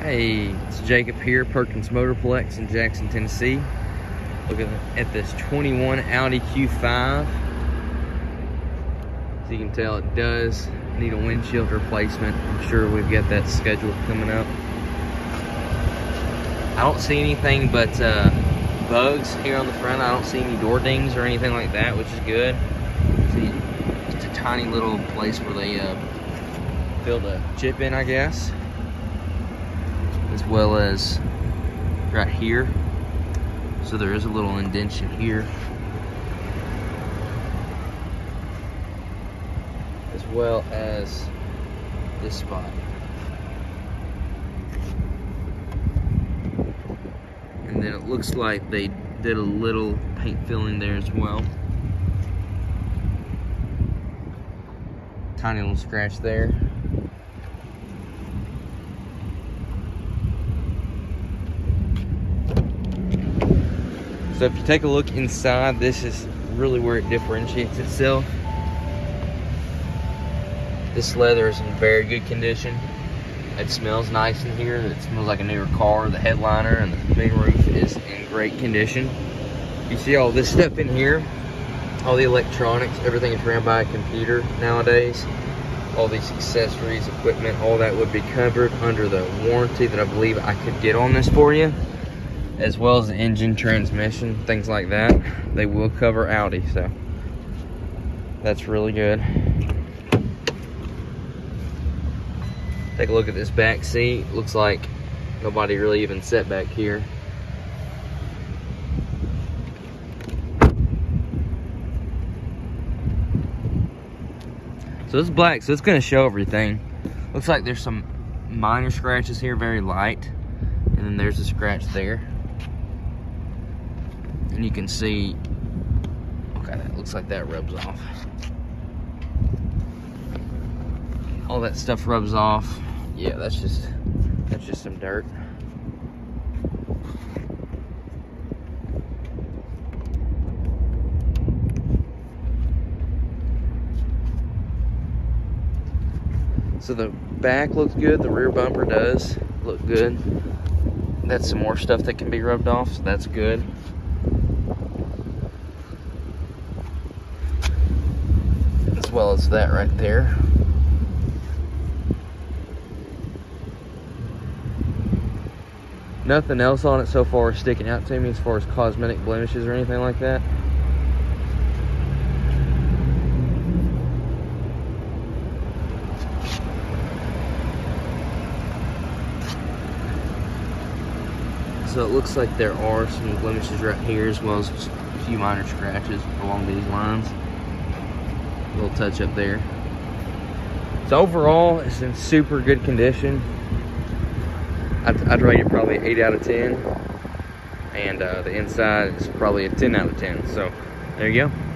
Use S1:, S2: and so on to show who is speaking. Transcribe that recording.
S1: Hey, it's Jacob here, Perkins Motorplex in Jackson, Tennessee. Looking at this 21 Audi Q5. As you can tell, it does need a windshield replacement. I'm sure we've got that scheduled coming up. I don't see anything but uh, bugs here on the front. I don't see any door dings or anything like that, which is good. See, it's a tiny little place where they uh, fill the chip in, I guess as well as right here. So there is a little indention here. As well as this spot. And then it looks like they did a little paint filling there as well. Tiny little scratch there. So if you take a look inside, this is really where it differentiates itself. This leather is in very good condition. It smells nice in here. It smells like a newer car. The headliner and the main roof is in great condition. You see all this stuff in here, all the electronics, everything is ran by a computer nowadays. All these accessories, equipment, all that would be covered under the warranty that I believe I could get on this for you as well as the engine, transmission, things like that. They will cover Audi, so that's really good. Take a look at this back seat. Looks like nobody really even sat back here. So it's black, so it's gonna show everything. Looks like there's some minor scratches here, very light. And then there's a scratch there and you can see okay that looks like that rubs off all that stuff rubs off yeah that's just that's just some dirt So the back looks good, the rear bumper does look good. That's some more stuff that can be rubbed off, so that's good. As well as that right there. Nothing else on it so far sticking out to me as far as cosmetic blemishes or anything like that. So it looks like there are some blemishes right here as well as a few minor scratches along these lines little touch up there. So overall, it's in super good condition. I'd, I'd rate it probably 8 out of 10. And uh, the inside is probably a 10 out of 10. So there you go.